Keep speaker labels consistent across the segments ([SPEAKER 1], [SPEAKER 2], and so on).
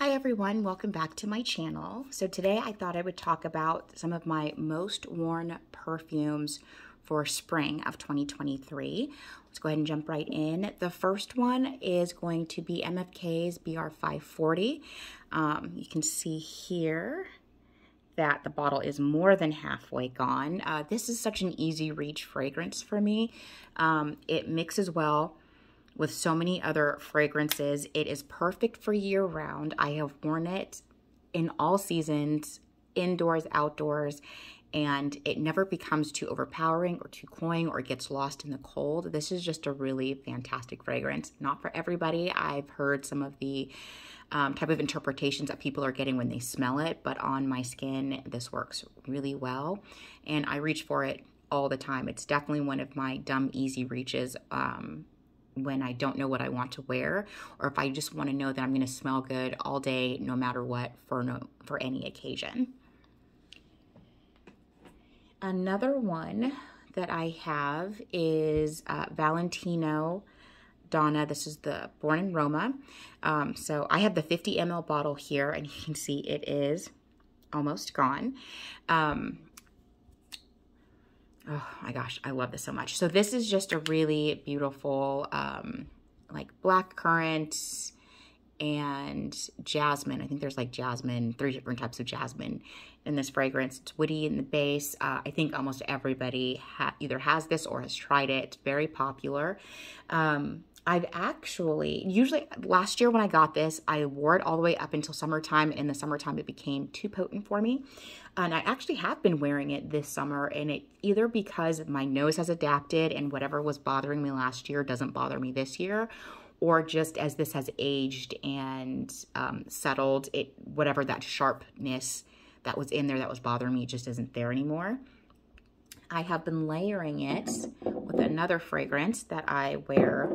[SPEAKER 1] Hi everyone, welcome back to my channel. So today I thought I would talk about some of my most worn perfumes for spring of 2023. Let's go ahead and jump right in. The first one is going to be MFK's BR540. Um, you can see here that the bottle is more than halfway gone. Uh, this is such an easy reach fragrance for me. Um, it mixes well with so many other fragrances. It is perfect for year round. I have worn it in all seasons, indoors, outdoors, and it never becomes too overpowering or too cloying or gets lost in the cold. This is just a really fantastic fragrance. Not for everybody. I've heard some of the um, type of interpretations that people are getting when they smell it, but on my skin, this works really well. And I reach for it all the time. It's definitely one of my dumb, easy reaches. Um, when I don't know what I want to wear or if I just want to know that I'm going to smell good all day no matter what for no for any occasion. Another one that I have is uh, Valentino Donna. This is the Born in Roma. Um, so I have the 50 ml bottle here and you can see it is almost gone. Um, oh my gosh, I love this so much. So this is just a really beautiful, um, like black currant and jasmine. I think there's like jasmine, three different types of jasmine in this fragrance. It's woody in the base. Uh, I think almost everybody ha either has this or has tried it. Very popular. Um, I've actually, usually last year when I got this, I wore it all the way up until summertime. In the summertime, it became too potent for me. And I actually have been wearing it this summer and it either because my nose has adapted and whatever was bothering me last year doesn't bother me this year or just as this has aged and um, settled, it whatever that sharpness that was in there that was bothering me just isn't there anymore. I have been layering it with another fragrance that I wear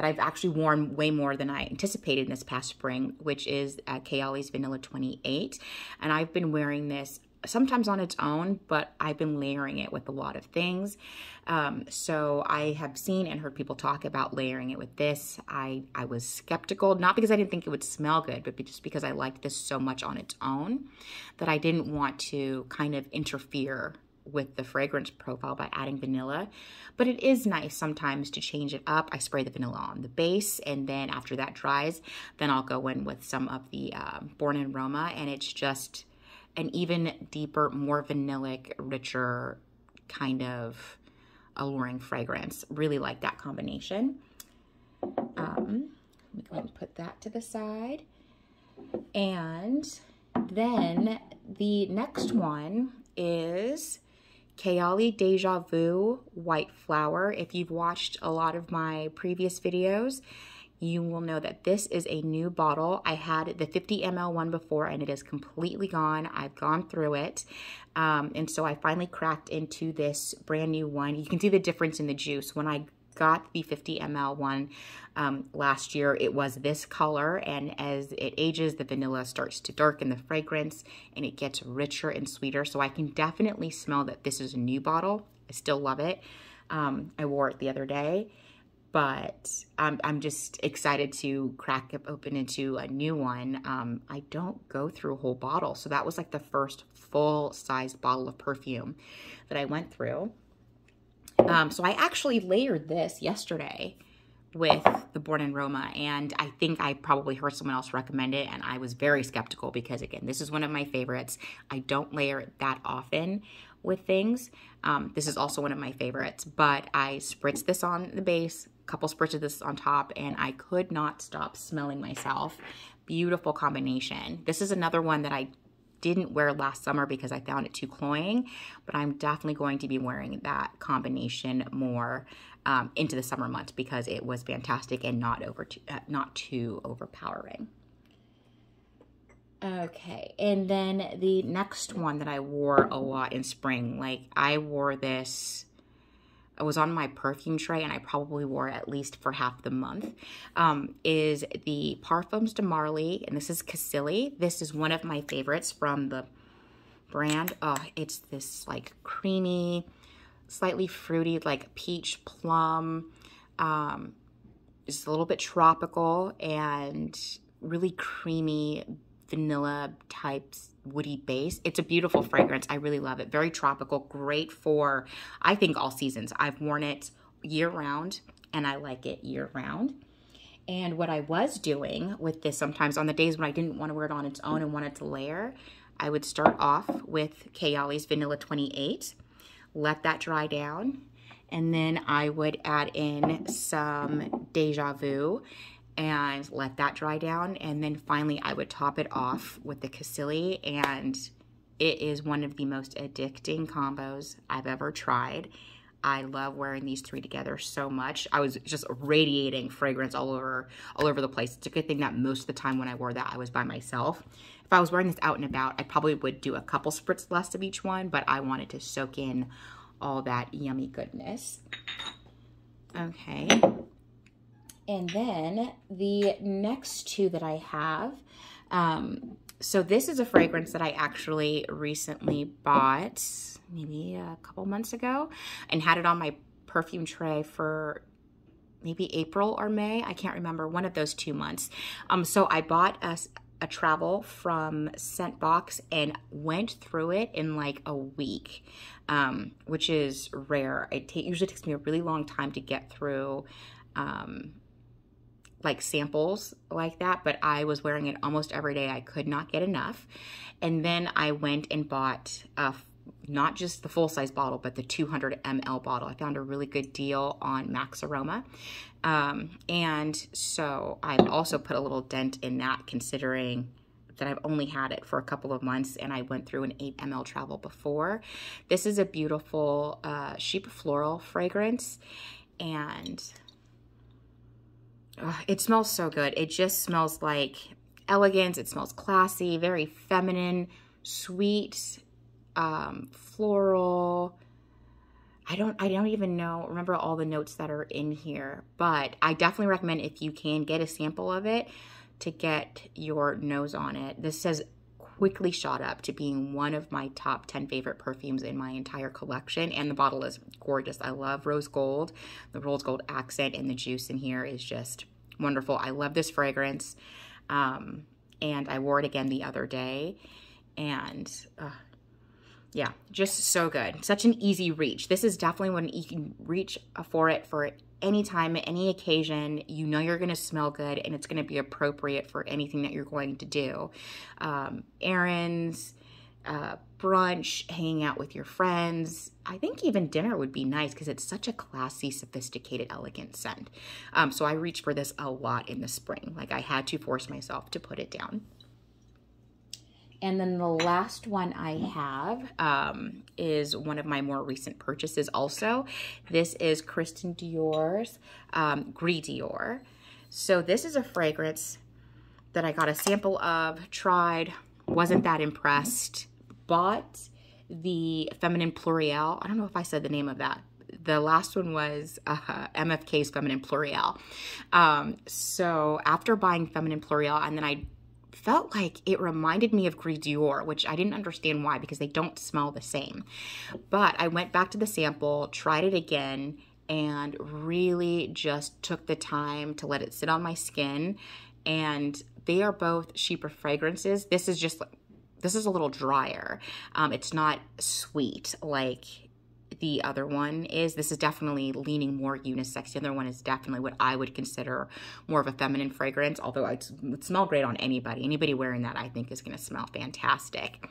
[SPEAKER 1] that I've actually worn way more than I anticipated in this past spring, which is uh, Kayali's Vanilla 28. And I've been wearing this sometimes on its own, but I've been layering it with a lot of things. Um, so I have seen and heard people talk about layering it with this. I, I was skeptical, not because I didn't think it would smell good, but just because I liked this so much on its own that I didn't want to kind of interfere with the fragrance profile by adding vanilla, but it is nice sometimes to change it up. I spray the vanilla on the base, and then after that dries, then I'll go in with some of the uh, Born in Roma, and it's just an even deeper, more vanillic, richer kind of alluring fragrance. Really like that combination. Um, let me go ahead and put that to the side. And then the next one is Kayali Deja Vu White Flower. If you've watched a lot of my previous videos, you will know that this is a new bottle. I had the 50 ml one before and it is completely gone. I've gone through it. Um, and so I finally cracked into this brand new one. You can see the difference in the juice. When I got the 50 ml one um, last year. It was this color, and as it ages, the vanilla starts to darken the fragrance, and it gets richer and sweeter. So I can definitely smell that this is a new bottle. I still love it. Um, I wore it the other day, but I'm, I'm just excited to crack it open into a new one. Um, I don't go through a whole bottle, so that was like the first full-sized bottle of perfume that I went through. Um, so I actually layered this yesterday with the Born in Roma, and I think I probably heard someone else recommend it, and I was very skeptical because, again, this is one of my favorites. I don't layer it that often with things. Um, this is also one of my favorites, but I spritzed this on the base, a couple spritzes of this on top, and I could not stop smelling myself. Beautiful combination. This is another one that I didn't wear last summer because I found it too cloying, but I'm definitely going to be wearing that combination more um, into the summer months because it was fantastic and not over too, uh, not too overpowering. Okay, and then the next one that I wore a lot in spring, like I wore this it was on my perfume tray and I probably wore it at least for half the month, um, is the Parfums de Marly, and this is Cassili. This is one of my favorites from the brand. Oh, it's this like creamy, slightly fruity, like peach plum. Um, it's a little bit tropical and really creamy vanilla type woody base. It's a beautiful fragrance. I really love it. Very tropical, great for, I think, all seasons. I've worn it year round and I like it year round. And what I was doing with this sometimes on the days when I didn't want to wear it on its own and wanted to layer, I would start off with Kayali's Vanilla 28, let that dry down, and then I would add in some Deja Vu and let that dry down. And then finally I would top it off with the Cassili and it is one of the most addicting combos I've ever tried. I love wearing these three together so much. I was just radiating fragrance all over all over the place. It's a good thing that most of the time when I wore that, I was by myself. If I was wearing this out and about, I probably would do a couple spritz less of each one, but I wanted to soak in all that yummy goodness. Okay. And then the next two that I have, um, so this is a fragrance that I actually recently bought maybe a couple months ago and had it on my perfume tray for maybe April or May. I can't remember, one of those two months. Um, so I bought a, a travel from Scentbox and went through it in like a week, um, which is rare. It usually takes me a really long time to get through um, like samples like that, but I was wearing it almost every day. I could not get enough. And then I went and bought a not just the full size bottle, but the 200 ml bottle. I found a really good deal on Max Aroma. Um, and so I've also put a little dent in that considering that I've only had it for a couple of months and I went through an 8 ml travel before. This is a beautiful uh, sheep floral fragrance and it smells so good. It just smells like elegance. It smells classy, very feminine, sweet, um, floral. I don't, I don't even know, remember all the notes that are in here, but I definitely recommend if you can get a sample of it to get your nose on it. This says quickly shot up to being one of my top 10 favorite perfumes in my entire collection. And the bottle is gorgeous. I love rose gold. The rose gold accent and the juice in here is just wonderful. I love this fragrance. Um, and I wore it again the other day. And uh, yeah, just so good. Such an easy reach. This is definitely one you can reach for it for any time, any occasion. You know you're going to smell good and it's going to be appropriate for anything that you're going to do. Um, errands, uh, brunch, hanging out with your friends. I think even dinner would be nice because it's such a classy, sophisticated, elegant scent. Um, so I reach for this a lot in the spring. Like I had to force myself to put it down. And then the last one I have um, is one of my more recent purchases also. This is Christian Dior's um, Gris Dior. So this is a fragrance that I got a sample of, tried, wasn't that impressed, bought the Feminin Pluriel. I don't know if I said the name of that. The last one was uh, MFK's Feminin Pluriel. Um, so after buying Feminin Pluriel, and then I felt like it reminded me of Gris Dior, which I didn't understand why because they don't smell the same. But I went back to the sample, tried it again, and really just took the time to let it sit on my skin. And they are both cheaper fragrances. This is just, this is a little drier. Um, it's not sweet like the other one is. This is definitely leaning more unisex. The other one is definitely what I would consider more of a feminine fragrance, although it would smell great on anybody. Anybody wearing that I think is going to smell fantastic.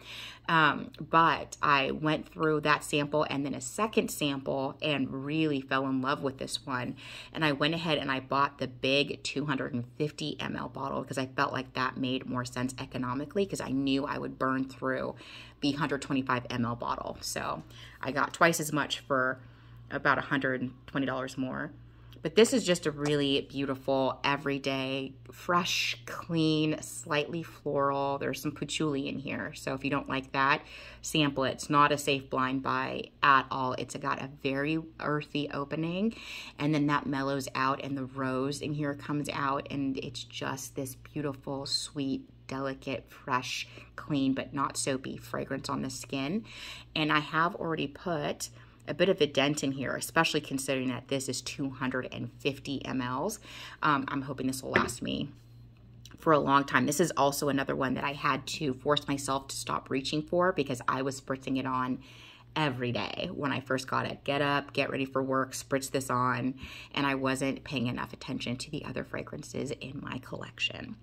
[SPEAKER 1] Um, but I went through that sample and then a second sample and really fell in love with this one. And I went ahead and I bought the big 250 ml bottle because I felt like that made more sense economically because I knew I would burn through the 125 ml bottle. So I got twice as much for about $120 more. But this is just a really beautiful, everyday, fresh, clean, slightly floral. There's some patchouli in here. So if you don't like that, sample it. It's not a safe blind buy at all. It's got a very earthy opening. And then that mellows out and the rose in here comes out. And it's just this beautiful, sweet, delicate, fresh, clean, but not soapy fragrance on the skin. And I have already put a bit of a dent in here, especially considering that this is 250 mLs. Um, I'm hoping this will last me for a long time. This is also another one that I had to force myself to stop reaching for because I was spritzing it on every day when I first got it. Get up, get ready for work, spritz this on, and I wasn't paying enough attention to the other fragrances in my collection.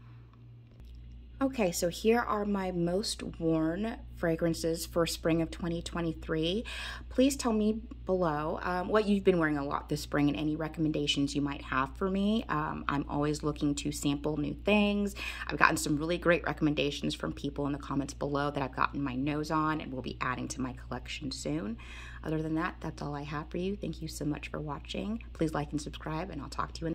[SPEAKER 1] Okay, so here are my most worn fragrances for spring of 2023. Please tell me below um, what you've been wearing a lot this spring and any recommendations you might have for me. Um, I'm always looking to sample new things. I've gotten some really great recommendations from people in the comments below that I've gotten my nose on and will be adding to my collection soon. Other than that, that's all I have for you. Thank you so much for watching. Please like and subscribe, and I'll talk to you in